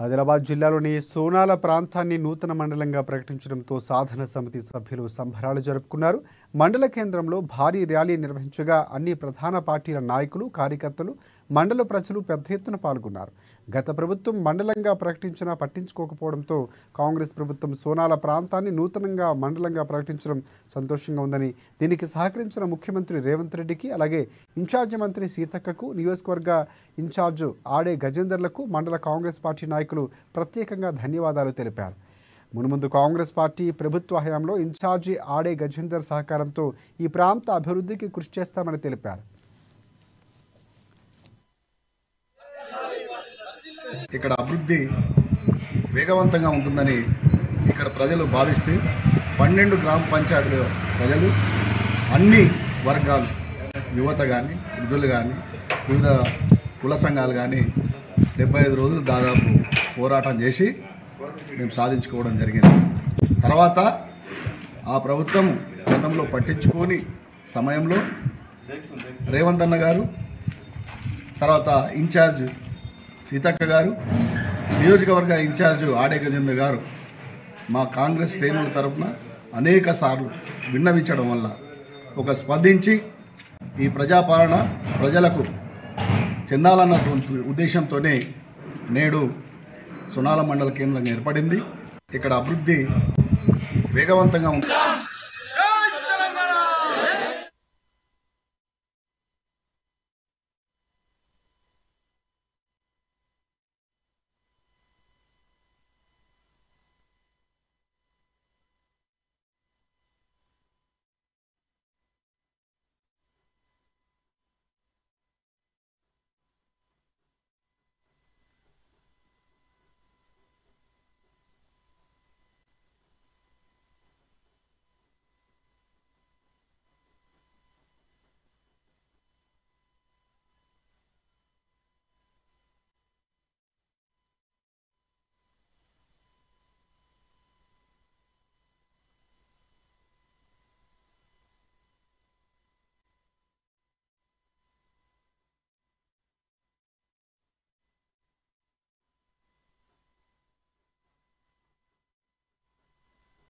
ఆదిలాబాద్ జిల్లాలోని సోనాల ప్రాంతాన్ని నూతన మండలంగా ప్రకటించడంతో సాధన సమితి సభ్యులు సంబరాలు జరుపుకున్నారు. మండల కేంద్రంలో భారీ ర్యాలీ నిర్వహించగా అన్ని ప్రధాన పార్టీల నాయకులు కార్యకర్తలు మండల ప్రజలు పెద్ద ఎత్తున పాల్గొన్నారు. గత ప్రభుత్వం మండలంగా ప్రకటించినా పట్టించుకోకపోవడంతో కాంగ్రెస్ ప్రభుత్వం సోనాల ప్రాంతాన్ని నూతనంగా మండలంగా ప్రకటించడం సంతోషంగా ఉందని దీనికి సహకరించిన ముఖ్యమంత్రి రేవంత్ రెడ్డికి అలాగే ఇన్ఛార్జి మంత్రి సీతక్కకు నియోజకవర్గ ఇన్ఛార్జు ఆడే గజేందర్లకు మండల కాంగ్రెస్ పార్టీ నాయకులు ప్రత్యేకంగా ధన్యవాదాలు తెలిపారు. మునుముందు కాంగ్రెస్ పార్టీ ప్రభుత్వ హయాంలో ఇన్ఛార్జి ఆడే గజేందర్ సహకారంతో ఈ ప్రాంత అభివృద్ధికి కృషి చేస్తామని తెలిపారు. ఇక్కడ అభివృద్ధి వేగవంతంగా ఉంటుందని ఇక్కడ ప్రజలు భావిస్తే పన్నెండు గ్రామ పంచాయతీల ప్రజలు అన్ని వర్గాలు యువత కానీ వృద్ధులు కానీ వివిధ కుల సంఘాలు కానీ డెబ్బై ఐదు రోజులు దాదాపు పోరాటం చేసి మేము సాధించుకోవడం జరిగింది. తర్వాత ఆ ప్రభుత్వం గతంలో పట్టించుకొని సమయంలో రేవంత్ అన్న గారు తర్వాత ఇన్ఛార్జ్ సీతక్క గారు నియోజకవర్గ ఇన్ఛార్జ్ ఆడే గజేంద్ర గారు మా కాంగ్రెస్ శ్రేణుల తరఫున అనేక సార్లు విన్నవించడం వల్ల ఒక స్పందించి ఈ ప్రజాపాలన ప్రజలకు చెందాలన్నటువంటి ఉద్దేశంతోనే నేడు సునాల మండల కేంద్రం ఏర్పడింది. ఇక్కడ అభివృద్ధి వేగవంతంగా ఉంటుంది